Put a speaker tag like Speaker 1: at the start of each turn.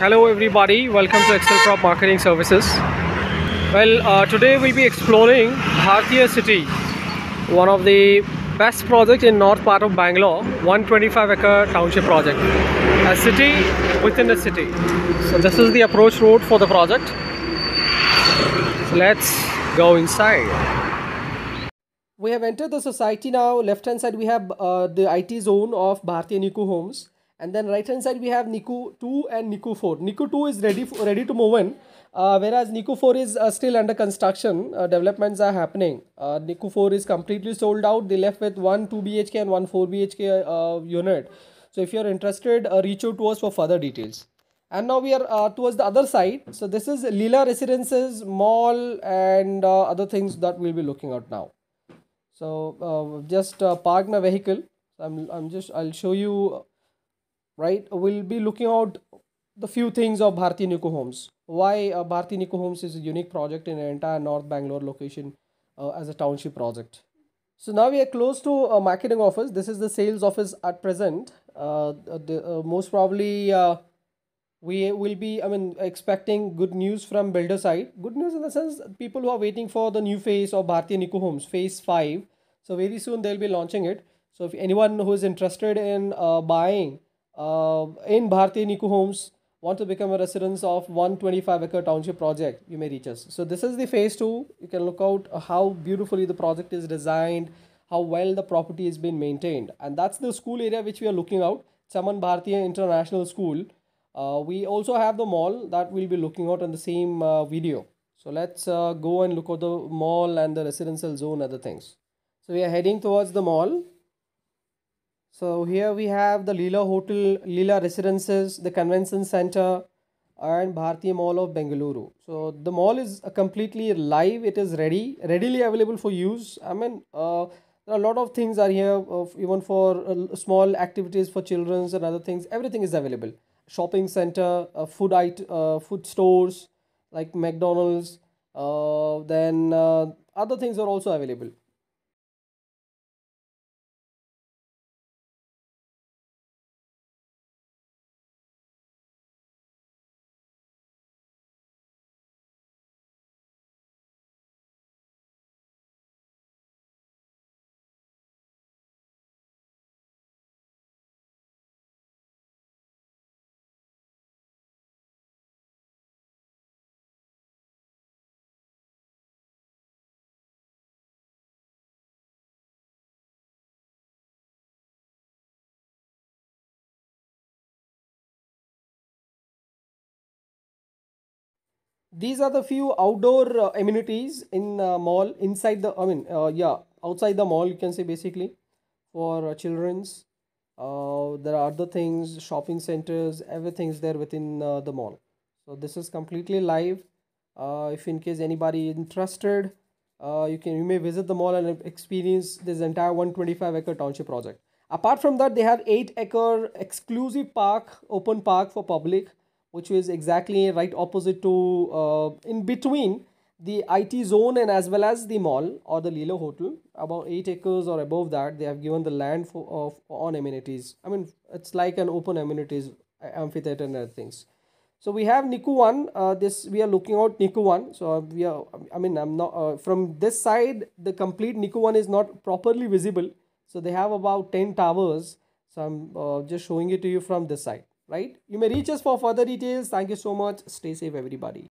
Speaker 1: Hello everybody, welcome to ExcelProp Marketing Services. Well, uh, today we'll be exploring Bhartiya City, one of the best projects in north part of Bangalore, 125 acre township project. A city within a city. So this is the approach road for the project. So let's go inside. We have entered the society now. Left hand side we have uh, the IT zone of Bhartiya Nikoo Homes and then right hand side we have Nikoo 2 and Nikoo 4. Nikoo 2 is ready for, ready to move in uh, whereas Nikoo 4 is uh, still under construction. Uh, developments are happening. Uh, Nikoo 4 is completely sold out. They left with one 2 BHK and one 4 BHK uh, unit. So if you are interested, uh, reach out to us for further details. And now we are towards the other side. So this is Leela Residences, mall and other things that we'll be looking at now. So just park my vehicle. I'm, I'm just, I'll show you right we'll be looking out the few things of Bharti Nikoo Homes. Why uh, Bharti Nikoo Homes is a unique project in an entire North Bangalore location uh, as a township project. So now we are close to a marketing office. This is the sales office at present. Uh, the, uh, most probably uh, we will be, I mean, expecting good news from builder side. Good news in the sense people who are waiting for the new phase of Bharti Nikoo Homes, phase 5. So very soon they'll be launching it. So if anyone who is interested in uh, buying uh, in Bharti Nikoo Homes want to become a residence of 125 acre township project, you may reach us. So this is the phase two. You can look out how beautifully the project is designed, how well the property has been maintained. And that's the school area which we are looking out, Chaman Bhartiya International School. Uh, we also have the mall that we'll be looking out in the same uh, video. So let's uh, go and look at the mall and the residential zone, other things. So we are heading towards the mall. So here we have the Leela Hotel, Leela Residences, the Convention Center and Bharti Mall of Bengaluru. So the mall is completely live. It is ready, readily available for use. I mean, uh, a lot of things are here of even for uh, small activities for children and other things. Everything is available. Shopping center, uh, food it, uh, food stores like McDonald's. Uh, then uh, other things are also available. These are the few outdoor uh, amenities in uh, mall inside the i mean uh, yeah outside the mall you can say basically for uh, children's. Uh, there are other things shopping centers everything is there within uh, the mall. So this is completely live. If in case anybody interested you can you may visit the mall and experience this entire 125 acre township project. Apart from that they have 8 acre exclusive park open park for public which is exactly right opposite to uh, in between the IT zone and as well as the mall or the Leela Hotel. About eight acres or above that, they have given the land for of on amenities. I mean, it's like an open amenities amphitheater and other things. So we have Nikoo one. Uh, this we are looking out Nikoo one. So we are. I mean, I'm not uh, from this side. The complete Nikoo one is not properly visible. So they have about ten towers. So I'm uh, just showing it to you from this side right? You may reach us for further details. Thank you so much. Stay safe, everybody.